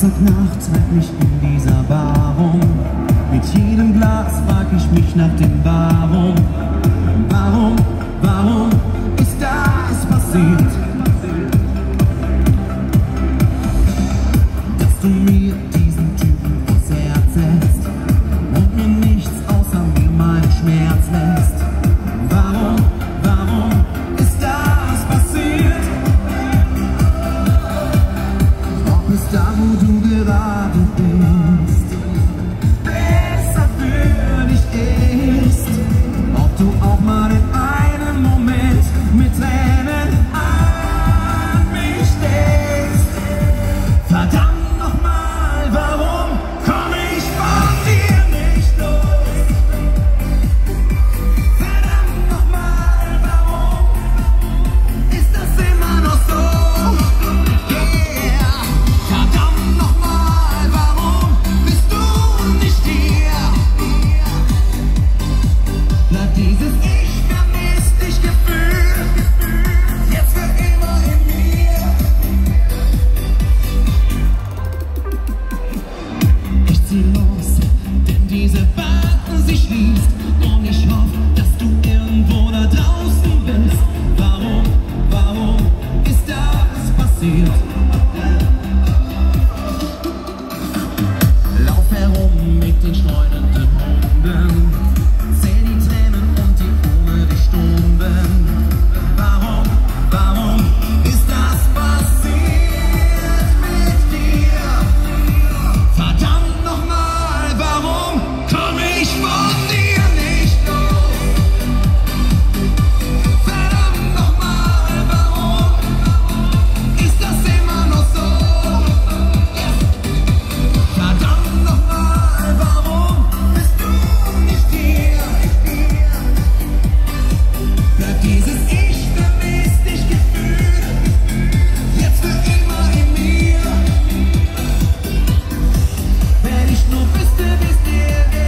Tag und Nacht treibt mich in dieser Bar. Mit jedem Glas frag ich mich nach dem Warum. Warum, warum ist das passiert? 아무 두개다 빗대. intentional still there.